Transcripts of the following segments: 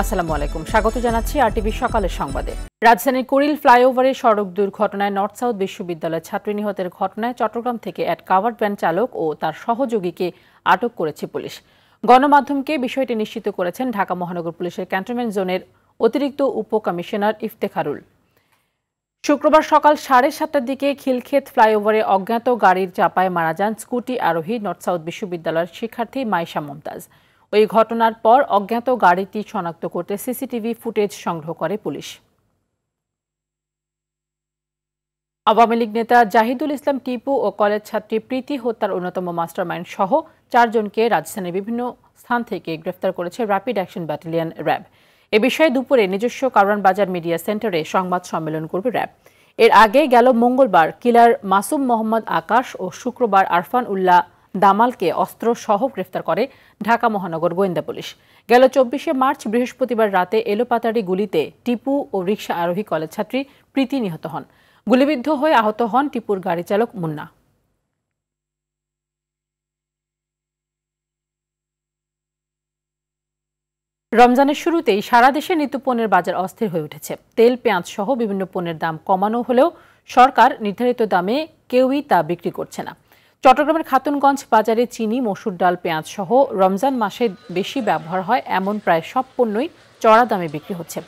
আসসালামু আলাইকুম। স্বাগত জানাচ্ছি আরটিভি সকালের সংবাদে। রাজধানীর কুড়িল ফ্লাইওভারে সড়ক দুর্ঘটনায় নর্থ সাউথ বিশ্ববিদ্যালয়ের ছাত্রী নিহতের ঘটনায় চট্টগ্রাম থেকে এক কাভার্ড ভ্যান চালক ও তার সহযোগীকে আটক করেছে পুলিশ। গণমাধ্যমকে বিষয়টি নিশ্চিত করেছেন ঢাকা মহানগর পুলিশের ক্যান্টনমেন্ট জোনের অতিরিক্ত উপ কমিশনার ইফতেখারুল। শুক্রবার সকাল সাড়ে সাতটার দিকে খিলক্ষেত ফ্লাইওভারে অজ্ঞাত গাড়ির চাপায় মারা যান স্কুটি আরোহী নর্থ সাউথ বিশ্ববিদ্যালয়ের শিক্ষার্থী মাইশা মমতাজ। ওই ঘটনার পর অজ্ঞাত গাড়িটি শনাক্ত করতে সিসিটিভি ফুটেজ সংগ্রহ করে পুলিশ। আওয়ামী লীগ নেতা জাহিদুল ইসলাম টিপু ও কলেজ ছাত্রী প্রীতি হত্যার অন্যতম মাস্টারমাইন্ড সহ চারজনকে রাজধানীর বিভিন্ন স্থান থেকে গ্রেফতার করেছে র্যাপিড অ্যাকশন ব্যাটালিয়ন র্যাব। এ বিষয়ে দুপুরে নিজস্ব কারওয়ান বাজার মিডিয়া সেন্টারে সংবাদ সম্মেলন করবে র্যাব। এর আগে গেল মঙ্গলবার কিলার মাসুম মোহাম্মদ আকাশ ও শুক্রবার আরফান উল্লাহ দামালকে অস্ত্র সহ গ্রেফতার করে ঢাকা মহানগর গোয়েন্দা পুলিশ। গেল চব্বিশে মার্চ বৃহস্পতিবার রাতে এলোপাতাড়ি গুলিতে টিপু ও রিকশা আরোহী কলেজ ছাত্রী প্রীতি নিহত হন। গুলিবিদ্ধ হয়ে আহত হন টিপুর গাড়ি চালক মুন্না। রমজানের শুরুতেই সারা দেশে নিত্যপণ্যের বাজার অস্থির হয়ে উঠেছে। তেল, পেঁয়াজ সহ বিভিন্ন পণ্যের দাম কমানো হলেও সরকার নির্ধারিত দামে কেউই তা বিক্রি করছে না। চট্টগ্রামের খাতুনগঞ্জ বাজারে চিনি, মসুর ডাল, পেঁয়াজ সহ রমজান মাসে বেশি ব্যবহার হয়, এমন প্রায় সব পণ্যই চড়া দামে বিক্রি হচ্ছে।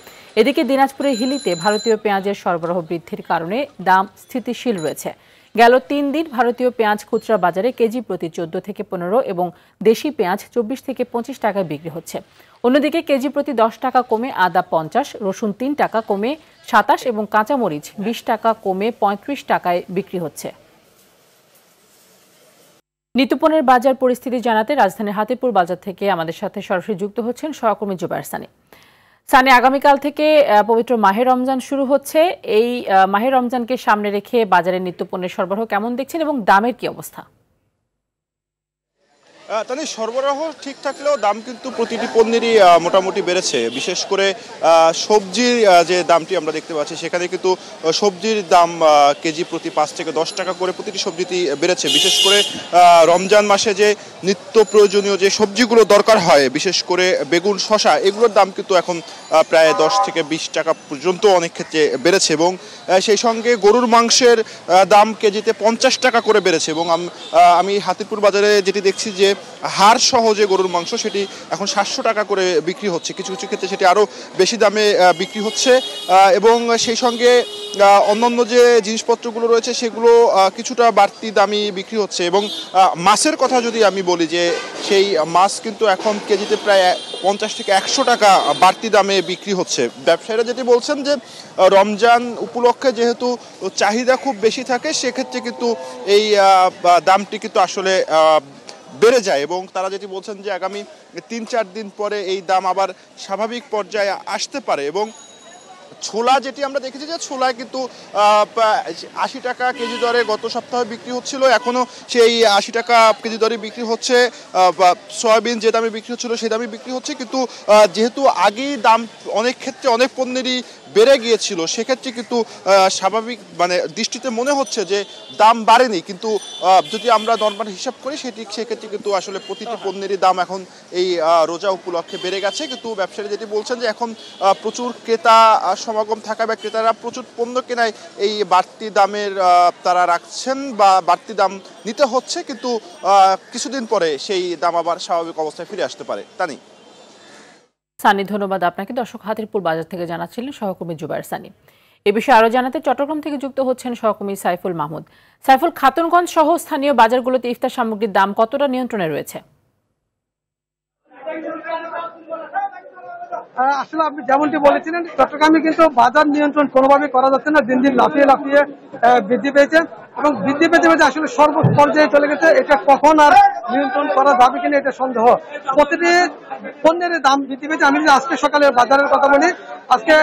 এদিকে দিনাজপুরের হিলিতে ভারতীয় পেঁয়াজের সরবরাহ বৃদ্ধির কারণে দাম স্থিতিশীল রয়েছে। গেল তিন দিন ভারতীয় পেঁয়াজ খুচরা বাজারে কেজি প্রতি চোদ্দ থেকে পনেরো এবং দেশি পেঁয়াজ চব্বিশ থেকে পঁচিশ টাকায় বিক্রি হচ্ছে। অন্যদিকে কেজি প্রতি দশ টাকা কমে আদা পঞ্চাশ, রসুন তিন টাকা কমে সাতাশ এবং কাঁচামরিচ বিশ টাকা কমে পঁয়ত্রিশ টাকায় বিক্রি হচ্ছে। নিত্যপণের বাজার পরিস্থিতি জানাতে রাজধানীর হাতিপুর বাজার থেকে আমাদের সাথে সরাসরি যুক্ত হচ্ছেন সহকর্মী জুবায়ের সানি। সানি, আগামীকাল থেকে পবিত্র মাহে রমজান শুরু হচ্ছে। এই মাহে রমজানকে সামনে রেখে বাজারে নিত্যপণ্যের সরবরাহ কেমন দেখছেন এবং দামের কি অবস্থা? তাহলে সরবরাহ ঠিক থাকলেও দাম কিন্তু প্রতিটি পণ্যেরই মোটামুটি বেড়েছে। বিশেষ করে সবজির যে দামটি আমরা দেখতে পাচ্ছি, সেখানে কিন্তু সবজির দাম কেজি প্রতি পাঁচ থেকে দশ টাকা করে প্রতিটি সবজিটি বেড়েছে। বিশেষ করে রমজান মাসে যে নিত্য প্রয়োজনীয় যে সবজিগুলো দরকার হয়, বিশেষ করে বেগুন শশা এগুলোর দাম কিন্তু এখন প্রায় দশ থেকে বিশ টাকা পর্যন্ত অনেক ক্ষেত্রে বেড়েছে এবং সেই সঙ্গে গরুর মাংসের দাম কেজিতে পঞ্চাশ টাকা করে বেড়েছে এবং আমি হাতিপুর বাজারে যেটি দেখছি যে হাড় সহ যে গরুর মাংস, সেটি এখন সাতশো টাকা করে বিক্রি হচ্ছে। কিছু কিছু ক্ষেত্রে সেটি আরও বেশি দামে বিক্রি হচ্ছে। এবং সেই সঙ্গে অন্যান্য যে জিনিসপত্রগুলো রয়েছে, সেগুলো কিছুটা বাড়তি দামি বিক্রি হচ্ছে। এবং মাছের কথা যদি আমি বলি যে, সেই মাছ কিন্তু এখন কেজিতে প্রায় পঞ্চাশ থেকে একশো টাকা বাড়তি দামে বিক্রি হচ্ছে। ব্যবসায়ীরা যেটি বলছেন যে, রমজান উপলক্ষে যেহেতু চাহিদা খুব বেশি থাকে, সেক্ষেত্রে কিন্তু এই দামটি কিন্তু আসলে বেড়ে যায় এবং তারা যেটি বলছেন যে আগামী তিন চার দিন পরে এই দাম আবার স্বাভাবিক পর্যায়ে আসতে পারে এবং ছোলা যেটি আমরা দেখেছি যে ছোলায় কিন্তু আশি টাকা কেজি দরে গত সপ্তাহে বিক্রি হচ্ছিল এখনও সেই আশি টাকা কেজি দরে বিক্রি হচ্ছে সয়াবিন যে দামে বিক্রি হচ্ছিল সেই দামে বিক্রি হচ্ছে, কিন্তু যেহেতু আগেই দাম অনেক ক্ষেত্রে অনেক পণ্যেরই বেড়ে গিয়েছিল, সেক্ষেত্রে কিন্তু স্বাভাবিক মানে দৃষ্টিতে মনে হচ্ছে যে দাম বাড়েনি। কিন্তু যদি আমরা নর্মাল হিসাব করি, সেটি সেক্ষেত্রে কিন্তু আসলে প্রতিটি পণ্যেরই দাম এখন এই রোজা উপলক্ষে বেড়ে গেছে। কিন্তু ব্যবসায়ী যেটি বলছেন যে এখন প্রচুর ক্রেতা সমাগম থাকা বা ক্রেতারা প্রচুর পণ্য কেনায় এই বাড়তি দামের তারা রাখছেন বা বাড়তি দাম নিতে হচ্ছে। কিন্তু কিছুদিন পরে সেই দাম আবার স্বাভাবিক অবস্থায় ফিরে আসতে পারে। তানি সানি, ধন্যবাদ আপনাকে। দর্শক, হাতিরপুর বাজার থেকে জানাচ্ছিলেন সহকর্মী জুবাইর সানি। এ বিষয়ে আরও জানাতে চট্টগ্রাম থেকে যুক্ত হচ্ছেন সহকর্মী সাইফুল মাহমুদ। সাইফুল, খাতুনগঞ্জ সহ স্থানীয় বাজারগুলোতে ইফতার সামগ্রীর দাম কতটা নিয়ন্ত্রণে রয়েছে? আসলে আপনি যেমনটি বলেছিলেন, চট্টগ্রামে কিন্তু বাজার নিয়ন্ত্রণ কোনোভাবে করা যাচ্ছে না। দিন দিন লাফিয়ে লাফিয়ে বৃদ্ধি পেয়েছে। এবং বৃদ্ধি পেতে পেতে আসলে সর্বোচ্চ পর্যায়ে চলে গেছে। এটা কখন আর নিয়ন্ত্রণ করা যাবে কিনা এটা সন্দেহ। প্রতিটি পণ্যের দাম বৃদ্ধি পেয়েছে। আমি যদি আজকে সকালে বাজারের কথা বলি, আজকে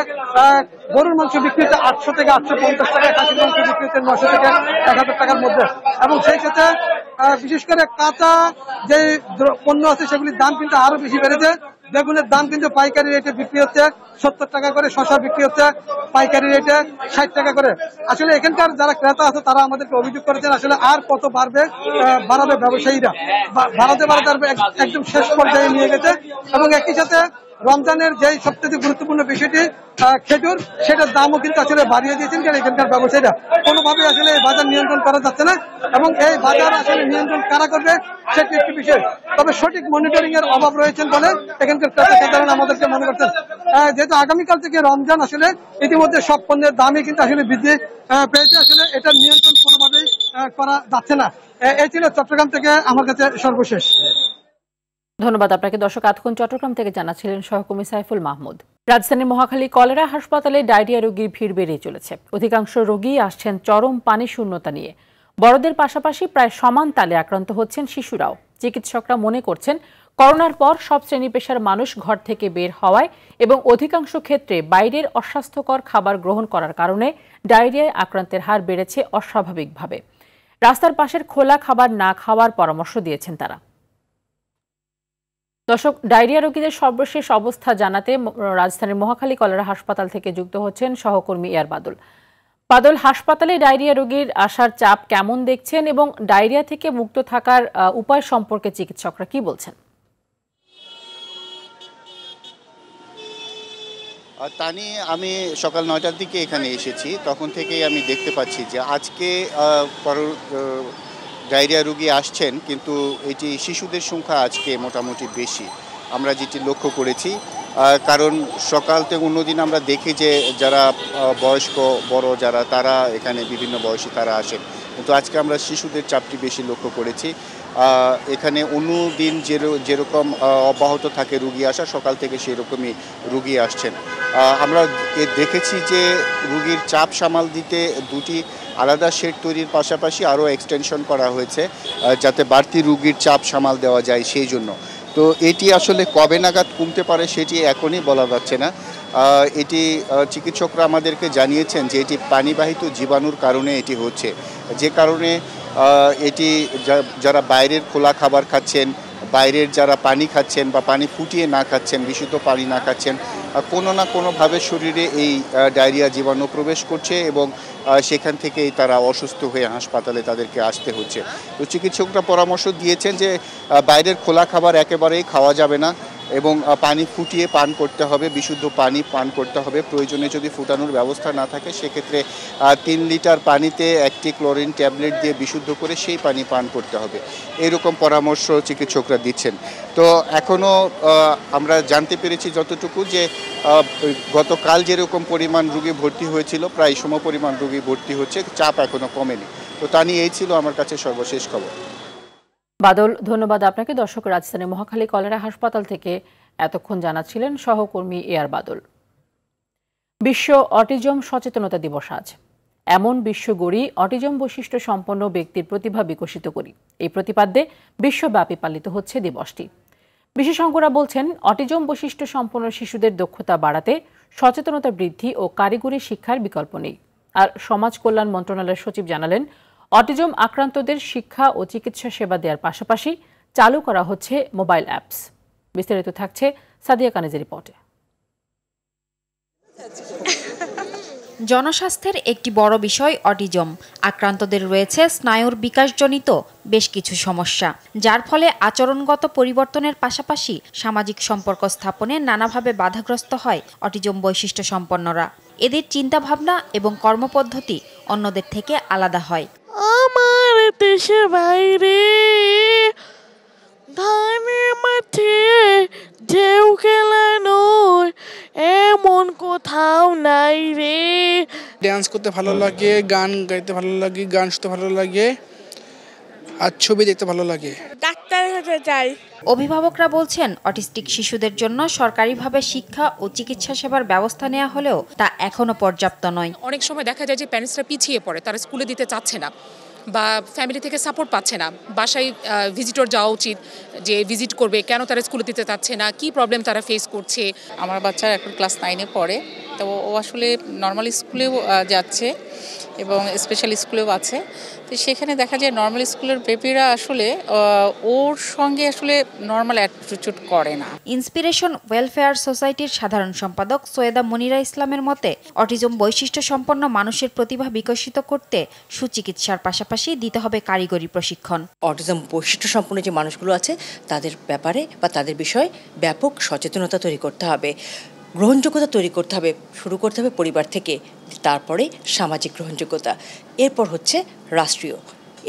গরুর মাংস বিক্রি হচ্ছে আটশো থেকে আটশো পঞ্চাশ টাকা, খাসির মাংস বিক্রি হচ্ছে নশো থেকে এক হাজার টাকার মধ্যে। এবং সেই সাথে বিশেষ করে কাঁচা যে পণ্য আছে, সেগুলির দাম কিন্তু আরও বেশি বেড়েছে। বেগুনের দাম কিন্তু পাইকারি রেটে বিক্রি হচ্ছে সত্তর টাকা করে, শশা বিক্রি হচ্ছে পাইকারি রেটে ষাট টাকা করে। আসলে এখানকার যারা ক্রেতা আছে, তারা আমাদেরকে অভিযোগ করেছেন, আসলে আর কত বাড়বে বাড়াবে ব্যবসায়ীরা? বাড়াতে বাড়াতে একদম শেষ পর্যায়ে নিয়ে গেছে। এবং একই সাথে রমজানের যেই সবচেয়ে গুরুত্বপূর্ণ বিষয়টি খেজুর, সেটার দামও কিন্তু আসলে বাড়িয়ে দিয়েছেন কারণ এখানকার ব্যবসায়ীরা? কোনোভাবে আসলে এই বাজার নিয়ন্ত্রণ করা যাচ্ছে না এবং এই বাজার আসলে নিয়ন্ত্রণ কারা করবে সেটি একটি বিষয়। তবে সঠিক মনিটরিং এর অভাব রয়েছেন বলে এখানকার ক্রেতা সাধারণ আমাদেরকে মনে করছেন। যেহেতু আগামীকাল থেকে রমজান আসলে ইতিমধ্যে সব পণ্যের দামই কিন্তু আসলে বৃদ্ধি পেয়েছে, আসলে এটা নিয়ন্ত্রণ কোনোভাবেই করা যাচ্ছে না। এই ছিল চট্টগ্রাম থেকে আমার কাছে সর্বশেষ। ধন্যবাদ আপনাকে। দর্শক এতক্ষণ চট্টগ্রাম থেকে জানাচ্ছিলেন সহকর্মী সাইফুল মাহমুদ। রাজধানীর মহাখালী কলেরা হাসপাতালে ডায়রিয়া রোগীর ভিড় বেড়ে চলেছে। অধিকাংশ রোগী আসছেন চরম পানি শূন্যতা নিয়ে। বড়দের পাশাপাশি প্রায় সমান তালে আক্রান্ত হচ্ছেন শিশুরাও। চিকিৎসকরা মনে করছেন, করোনার পর সব শ্রেণি পেশার মানুষ ঘর থেকে বের হওয়ায় এবং অধিকাংশ ক্ষেত্রে বাইরের অস্বাস্থ্যকর খাবার গ্রহণ করার কারণে ডায়রিয়ায় আক্রান্তের হার বেড়েছে অস্বাভাবিকভাবে। রাস্তার পাশের খোলা খাবার না খাওয়ার পরামর্শ দিয়েছেন তারা। দর্শক, ডায়রিয়া রোগীদের সর্বশেষ অবস্থা জানাতে রাজধানীর মহাখালী কলেরা হাসপাতাল থেকে যুক্ত হচ্ছেন সহকর্মী ইয়ার বাদল। বাদল, হাসপাতালে ডায়রিয়া রোগীর আসার চাপ কেমন দেখছেন এবং ডায়রিয়া থেকে মুক্ত থাকার উপায় সম্পর্কে চিকিৎসকরা কি বলছেন? আর তা নিয়ে আমি সকাল নয়টার দিকে এখানে এসেছি। তখন থেকেই আমি দেখতে পাচ্ছি যে আজকে ডায়রিয়া রুগী আসছেন, কিন্তু এটি শিশুদের সংখ্যা আজকে মোটামুটি বেশি। আমরা যেটি লক্ষ্য করেছি কারণ সকাল থেকে অন্যদিন আমরা দেখি যে যারা বয়স্ক, বড় যারা, তারা এখানে বিভিন্ন বয়সী তারা আসেন। কিন্তু আজকে আমরা শিশুদের চাপটি বেশি লক্ষ্য করেছি। এখানে অন্য দিন যের- যেরকম অব্যাহত থাকে রুগী আসা, সকাল থেকে সেরকমই রুগী আসছেন। আমরা দেখেছি যে রুগীর চাপ সামাল দিতে দুটি আলাদা শেড তৈরির পাশাপাশি আরও এক্সটেনশন করা হয়েছে যাতে বাড়তি রুগীর চাপ সামাল দেওয়া যায় সেই জন্য। তো এটি আসলে কবে নাগাদ কমতে পারে সেটি এখনই বলা যাচ্ছে না। এটি চিকিৎসকরা আমাদেরকে জানিয়েছেন যে এটি পানিবাহিত জীবাণুর কারণে এটি হচ্ছে। যে কারণে এটি যারা বাইরের খোলা খাবার খাচ্ছেন বাইরের যারা পানি খাচ্ছেন বা পানি ফুটিয়ে না খাচ্ছেন, বিশুদ্ধ পানি না খাচ্ছেন কোনো না কোনোভাবে শরীরে এই ডায়রিয়া জীবাণু প্রবেশ করছে এবং সেখান থেকেই তারা অসুস্থ হয়ে হাসপাতালে তাদেরকে আসতে হচ্ছে। তো চিকিৎসকরা পরামর্শ দিয়েছেন যে বাইরের খোলা খাবার একেবারেই খাওয়া যাবে না। এবং পানি ফুটিয়ে পান করতে হবে, বিশুদ্ধ পানি পান করতে হবে। প্রয়োজনে যদি ফুটানোর ব্যবস্থা না থাকে, সেক্ষেত্রে তিন লিটার পানিতে একটি ক্লোরিন ট্যাবলেট দিয়ে বিশুদ্ধ করে সেই পানি পান করতে হবে। এরকম পরামর্শ চিকিৎসকরা দিচ্ছেন। তো এখনও আমরা জানতে পেরেছি যতটুকু যে গতকাল যেরকম পরিমাণ রুগী ভর্তি হয়েছিল, প্রায় সম পরিমাণ রুগী ভর্তি হচ্ছে, চাপ এখনও কমেনি। তো তা নিয়ে এই ছিল আমার কাছে সর্বশেষ খবর। বাদল, ধন্যবাদ আপনাকে। দর্শক রাজধানীর মহাখালী কলেরা হাসপাতাল থেকে এতক্ষণ জানাচ্ছিলেন সহকর্মী এয়ার বাদল। বিশ্ব অটিজম সচেতনতা দিবস আজ। এমন বিশ্ব গড়ি, অটিজম বৈশিষ্ট্য সম্পন্ন ব্যক্তির প্রতিভা বিকশিত করি। এই প্রতিপাদ্যে বিশ্বব্যাপী পালিত হচ্ছে দিবসটি। বিশেষজ্ঞরা বলছেন, অটিজম বৈশিষ্ট্য সম্পন্ন শিশুদের দক্ষতা বাড়াতে সচেতনতা বৃদ্ধি ও কারিগরি শিক্ষার বিকল্প নেই। আর সমাজ কল্যাণ মন্ত্রণালয়ের সচিব জানালেন অটিজম আক্রান্তদের শিক্ষা ও চিকিৎসা সেবা দেওয়ার পাশাপাশি চালু করা হচ্ছে মোবাইল অ্যাপস। বিস্তারিত থাকছে সাদিয়া কানেজের রিপোর্টে। জনস্বাস্থ্যের একটি বড় বিষয় অটিজম। আক্রান্তদের রয়েছে স্নায়ুর বিকাশজনিত বেশ কিছু সমস্যা, যার ফলে আচরণগত পরিবর্তনের পাশাপাশি সামাজিক সম্পর্ক স্থাপনে নানাভাবে বাধাগ্রস্ত হয় অটিজম বৈশিষ্ট্য সম্পন্নরা এদের চিন্তাভাবনা এবং কর্মপদ্ধতি অন্যদের থেকে আলাদা হয়। আমার দেশের বাইরে। ধানের মাঠে ঢেউ খেলানো এমন কোথাও নাই রে। ড্যান্স করতে ভালো লাগে গান গাইতে ভালো লাগে গান শুনতে ভালো লাগে আর ছবি দেখতে ভালো লাগে। ডাক্তার চাই। অভিভাবকরা বলছেন অটিস্টিক শিশুদের জন্য সরকারিভাবে শিক্ষা ও চিকিৎসা সেবার ব্যবস্থা নেওয়া হলেও তা এখনও পর্যাপ্ত নয়। অনেক সময় দেখা যায় যে প্যারেন্টসরা পিছিয়ে পড়ে তারা স্কুলে দিতে চাচ্ছে না বা ফ্যামিলি থেকে সাপোর্ট পাচ্ছে না। বাসায় ভিজিটর যাওয়া উচিত যে ভিজিট করবে কেন তারা স্কুলে দিতে চাচ্ছে না কি প্রবলেম তারা ফেস করছে। আমার বাচ্চা এখন ক্লাস নাইনে পড়ে। তো ও আসলে নর্মাল স্কুলেও যাচ্ছে এবং স্পেশাল স্কুলেও আছে। তো সেখানে দেখা যায় নর্মাল স্কুলের বেবিরা আসলে ওর সঙ্গে আসলে নর্মাল অ্যাটিটিউড করে না। ইন্সপিরেশন ওয়েলফেয়ার সোসাইটির সাধারণ সম্পাদক সৈয়দা মনিরা ইসলামের মতে অটিজম বৈশিষ্ট্য সম্পন্ন মানুষের প্রতিভা বিকশিত করতে সুচিকিৎসার পাশাপাশি দিতে হবে কারিগরি প্রশিক্ষণ। অটিজম বৈশিষ্ট্য সম্পন্ন যে মানুষগুলো আছে তাদের ব্যাপারে বা তাদের বিষয়ে ব্যাপক সচেতনতা তৈরি করতে হবে। গ্রহণযোগ্যতা তৈরি করতে হবে, শুরু করতে হবে পরিবার থেকে, তারপরে সামাজিক গ্রহণযোগ্যতা। এরপর হচ্ছে রাষ্ট্রীয়।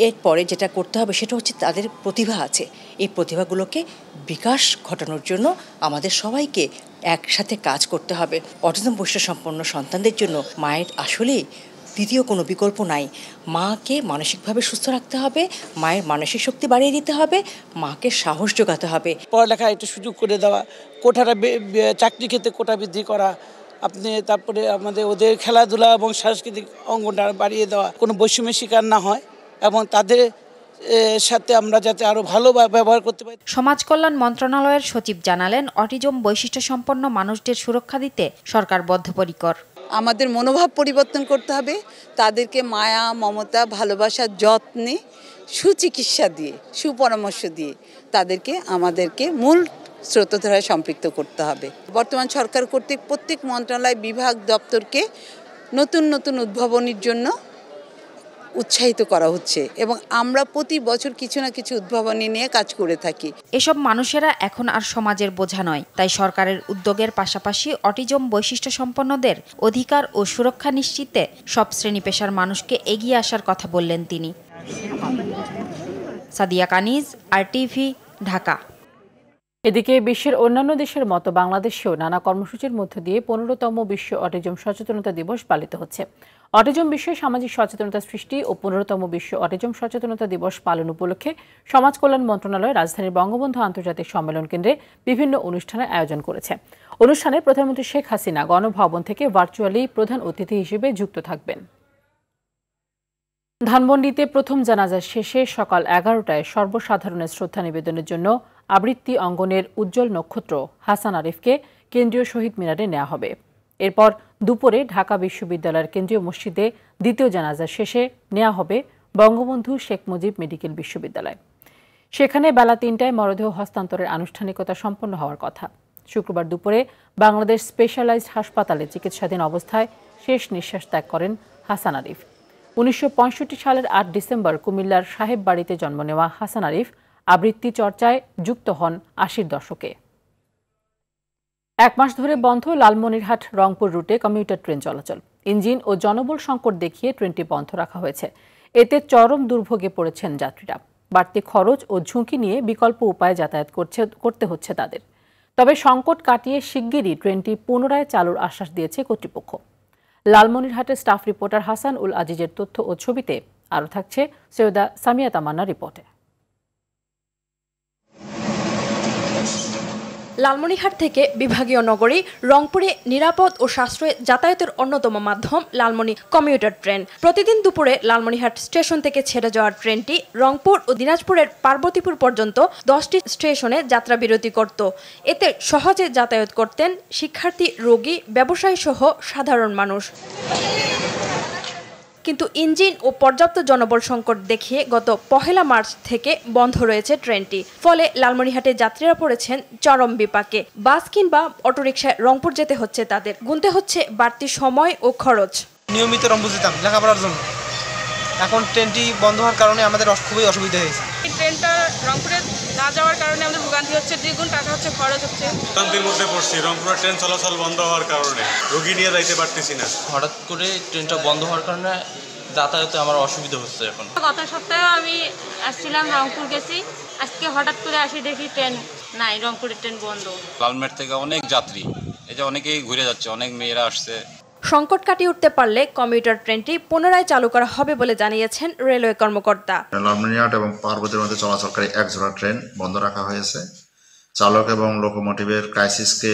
এরপরে যেটা করতে হবে সেটা হচ্ছে তাদের প্রতিভা আছে। এই প্রতিভাগুলোকে বিকাশ ঘটানোর জন্য আমাদের সবাইকে একসাথে কাজ করতে হবে। অটিজম বৈশ্য সম্পন্ন সন্তানদের জন্য মায়ের আসলেই দ্বিতীয় কোনো বিকল্প নাই। মাকে মানসিকভাবে সুস্থ রাখতে হবে মায়ের মানসিক শক্তি বাড়িয়ে দিতে হবে মাকে সাহস যোগাতে হবে। পড়ালেখা একটু সুযোগ করে দেওয়া বে- চাকরি ক্ষেত্রে কোটা বৃদ্ধি করা আপনি তারপরে আমাদের ওদের খেলাধুলা এবং সাংস্কৃতিক অঙ্গনটা বাড়িয়ে দেওয়া কোনো বৈষম্যের শিকার না হয় এবং তাদের সাথে আমরা যাতে আরও ভালো বা- ব্যবহার করতে পারি। সমাজ কল্যাণ মন্ত্রণালয়ের সচিব জানালেন অটিজম বৈশিষ্ট্য সম্পন্ন মানুষদের সুরক্ষা দিতে সরকার বদ্ধপরিকর। আমাদের মনোভাব পরিবর্তন করতে হবে। তাদেরকে মায়া, মমতা ভালোবাসার যত্নে, সুচিকিৎসা দিয়ে, সুপরামর্শ দিয়ে তাদেরকে, আমাদেরকে মূল স্রোতধারায় সম্পৃক্ত করতে হবে। বর্তমান সরকার কর্তৃক প্রত্যেক মন্ত্রণালয় বিভাগ দপ্তরকে নতুন নতুন উদ্ভাবনীর জন্য উৎসাহিত করা হচ্ছে এবং আমরা প্রতি বছর কিছু না কিছু উদ্ভাবনী নিয়ে কাজ করে থাকি। এসব মানুষেরা এখন আর সমাজের বোঝা নয়, তাই সরকারের উদ্যোগের পাশাপাশি অটিজম বৈশিষ্ট্য সম্পন্নদের অধিকার ও সুরক্ষা নিশ্চিতে সব শ্রেণি পেশার মানুষকে এগিয়ে আসার কথা বললেন তিনি। Sadia Kaniz, R TV, Dhaka. এদিকে বিশ্বের অন্যান্য দেশের মতো বাংলাদেশেও নানা কর্মসূচির মধ্য দিয়ে পনেরোতম বিশ্ব অটিজম সচেতনতা দিবস পালিত হচ্ছে। অটিজম বিষয়ে সামাজিক সচেতনতা সৃষ্টি ও পনেরোতম বিশ্ব অটিজম সচেতনতা দিবস পালন উপলক্ষে সমাজ কল্যাণ মন্ত্রণালয় রাজধানীর বঙ্গবন্ধু আন্তর্জাতিক সম্মেলন কেন্দ্রে বিভিন্ন অনুষ্ঠানের আয়োজন করেছে। অনুষ্ঠানে প্রধানমন্ত্রী শেখ হাসিনা গণভবন থেকে ভার্চুয়ালি প্রধান অতিথি হিসেবে যুক্ত থাকবেন। ধানমন্ডিতে প্রথম জানাজা শেষে সকাল এগারোটায় সর্বসাধারণের শ্রদ্ধা নিবেদনের জন্য আবৃত্তি অঙ্গনের উজ্জ্বল নক্ষত্র হাসান আরিফকে কেন্দ্রীয় শহীদ মিনারে নেওয়া হবে। এরপর দুপুরে ঢাকা বিশ্ববিদ্যালয়ের কেন্দ্রীয় মসজিদে দ্বিতীয় জানাজা শেষে নেওয়া হবে বঙ্গবন্ধু শেখ মুজিব মেডিকেল বিশ্ববিদ্যালয়। সেখানে বেলা তিনটায় মরদেহ হস্তান্তরের আনুষ্ঠানিকতা সম্পন্ন হওয়ার কথা। শুক্রবার দুপুরে বাংলাদেশ স্পেশালাইজড হাসপাতালে চিকিৎসাধীন অবস্থায় শেষ নিঃশ্বাস ত্যাগ করেন হাসান আরিফ। উনিশশো পঁয়ষট্টি সালের আট ডিসেম্বর কুমিল্লার সাহেব বাড়িতে জন্ম নেওয়া হাসান আরিফ আবৃত্তি চর্চায় যুক্ত হন আশির দশকে। এক মাস ধরে বন্ধ লালমনিরহাট রংপুর রুটে কমিউটার ট্রেন চলাচল। ইঞ্জিন ও জনবল সংকট দেখিয়ে ট্রেনটি বন্ধ রাখা হয়েছে। এতে চরম দুর্ভোগে পড়েছেন যাত্রীরা। বাড়তি খরচ ও ঝুঁকি নিয়ে বিকল্প উপায়ে যাতায়াত করছে, করতে হচ্ছে তাদের। তবে সংকট কাটিয়ে শিগগিরই ট্রেনটি পুনরায় চালুর আশ্বাস দিয়েছে কর্তৃপক্ষ। লালমনিরহাটের স্টাফ রিপোর্টার হাসান উল আজিজের তথ্য ও ছবিতে আরও থাকছে সৈয়দা সামিয়া তামান্না রিপোর্টে। লালমনিরহাট থেকে বিভাগীয় নগরী, রংপুরে নিরাপদ ও সাশ্রয়ী যাতায়াতের অন্যতম মাধ্যম লালমনি কমিউটার ট্রেন। প্রতিদিন দুপুরে লালমনিরহাট স্টেশন থেকে ছেড়ে যাওয়ার ট্রেনটি রংপুর ও দিনাজপুরের পার্বতীপুর পর্যন্ত দশটি স্টেশনে যাত্রা বিরতি করত। এতে সহজে যাতায়াত করতেন শিক্ষার্থী, রোগী ব্যবসায়ী সহ সাধারণ মানুষ। কিন্তু ইঞ্জিন ও পর্যাপ্ত জনবল সংকট দেখিয়ে গত পহেলা মার্চ থেকে বন্ধ রয়েছে ট্রেনটি। ফলে লালমনিরহাটে যাত্রীরা পড়েছেন চরম বিপাকে। বাস কিংবা অটোরিকশায় রংপুর যেতে হচ্ছে তাদের। গুনতে হচ্ছে বাড়তি সময় ও খরচ। নিয়মিত রংপুর যেতাম লেখাপড়ার জন্য। এখন ট্রেনটি বন্ধ হওয়ার কারণে আমাদের খুবই অসুবিধা হয়েছে। ট্রেনটা রংপুরে না যাওয়ার কারণে আমাদের ভোগান্তি হচ্ছে দ্বিগুণ টাকা হচ্ছে খরচ হচ্ছে। শান্তির মধ্যে পড়ছি। রংপুরের ট্রেন চলাচল বন্ধ হওয়ার কারণে রোগী নিয়ে যাইতে পারতেছি না। হঠাৎ করে ট্রেনটা বন্ধ হওয়ার কারণে যাতায়াতে আমার অসুবিধা হচ্ছে এখন। গত সপ্তাহে আমি আসছিলাম রংপুর গেছি। আজকে হঠাৎ করে আসি দেখি ট্রেন নাই রংপুরের ট্রেন বন্ধ। লালমেট থেকে অনেক যাত্রী। এই যে অনেকেই ঘুরে যাচ্ছে অনেক মেয়েরা আসছে। সংকট কাটিয়ে উঠতে পারলে কমিউটার ট্রেনটি পুনরায় চালু করা হবে বলে জানিয়েছেন রেলওয়ে কর্মকর্তা। লালমনিরহাট এবং পার্বতীর মধ্যে চলাচলকারী এক জোড়া ট্রেন বন্ধ রাখা হয়েছে। চালক এবং লোকোমোটিভের ক্রাইসিসকে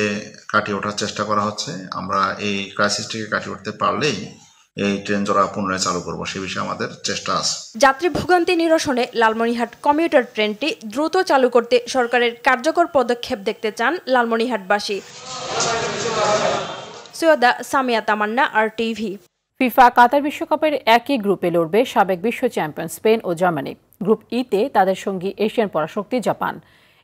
কাটিয়ে ওঠার চেষ্টা করা হচ্ছে। আমরা এই ক্রাইসিসটিকে কাটিয়ে উঠতে পারলেই এই ট্রেন জোড়া পুনরায় চালু করব সে বিষয়ে আমাদের চেষ্টা আছে। যাত্রী ভোগান্তি নিরসনে লালমনিরহাট কমিউটার ট্রেনটি দ্রুত চালু করতে সরকারের কার্যকর পদক্ষেপ দেখতে চান লালমনিরহাটবাসী। Syeda Samia Tamanna R TV FIFA, Qatar বিশ্বকাপের একই গ্রুপে লড়বে সাবেক বিশ্ব চ্যাম্পিয়ন স্পেন ও জার্মানি। গ্রুপ ইতে তাদের সঙ্গী এশিয়ান পরাশক্তি জাপান।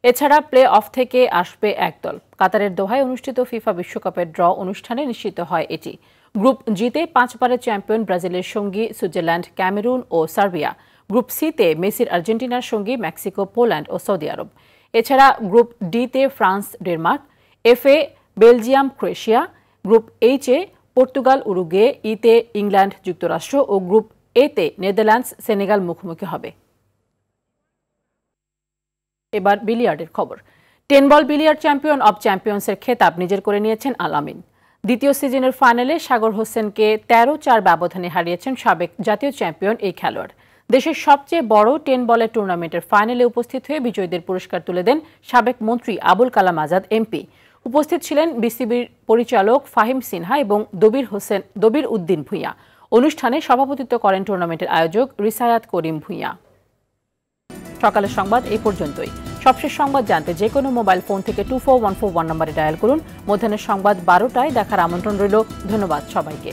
এছাড়া প্লে অফ থেকে আসবে এক দল। কাতারের দোহায় অনুষ্ঠিত ফিফা বিশ্বকাপের ড্র অনুষ্ঠানে নিশ্চিত হয় এটি। গ্রুপ জিতে পাঁচবারের চ্যাম্পিয়ন ব্রাজিলের সঙ্গী সুইজারল্যান্ড, ক্যামেরুন ও সার্বিয়া। গ্রুপ সিতে মেসির আর্জেন্টিনার সঙ্গী মেক্সিকো, পোল্যান্ড ও সৌদি আরব। এছাড়া গ্রুপ ডিতে ফ্রান্স, ডেনমার্ক। এফ এ, বেলজিয়াম, ক্রোয়েশিয়া। গ্রুপ এইচে পর্তুগাল উরুগে ইতে ইংল্যান্ড, যুক্তরাষ্ট্র ও গ্রুপ এতে নেদারল্যান্ডস, সেনেগাল মুখোমুখি হবে। এবার বিলিয়ার্ডের খবর। Ten ball billiard champion of চ্যাম্পিয়ন্সের খেতাব নিজের করে নিয়েছেন আলামিন দ্বিতীয় সিজনের ফাইনালে সাগর হোসেনকে তেরো চার ব্যবধানে হারিয়েছেন সাবেক জাতীয় চ্যাম্পিয়ন এই খেলোয়াড়। দেশের সবচেয়ে বড় টেন বলের টুর্নামেন্টের ফাইনালে উপস্থিত হয়ে বিজয়ীদের পুরস্কার তুলে দেন সাবেক মন্ত্রী আবুল কালাম আজাদ, এমপি। উপস্থিত ছিলেন বিসিবির পরিচালক ফাহিম সিনহা এবং দবির হোসেন, দবির উদ্দিন ভূঁইয়া। অনুষ্ঠানে সভাপতিত্ব করেন টুর্নামেন্টের আয়োজক রিসায়াত করিম ভূঁইয়া। সকালের সংবাদ এই পর্যন্তই। সবশেষ সংবাদ জানতে যে কোনো মোবাইল ফোন থেকে two four one four one নম্বরে ডায়াল করুন। মধ্যাহ্নের সংবাদ বারোটায় দেখার আমন্ত্রণ রইল। ধন্যবাদ সবাইকে।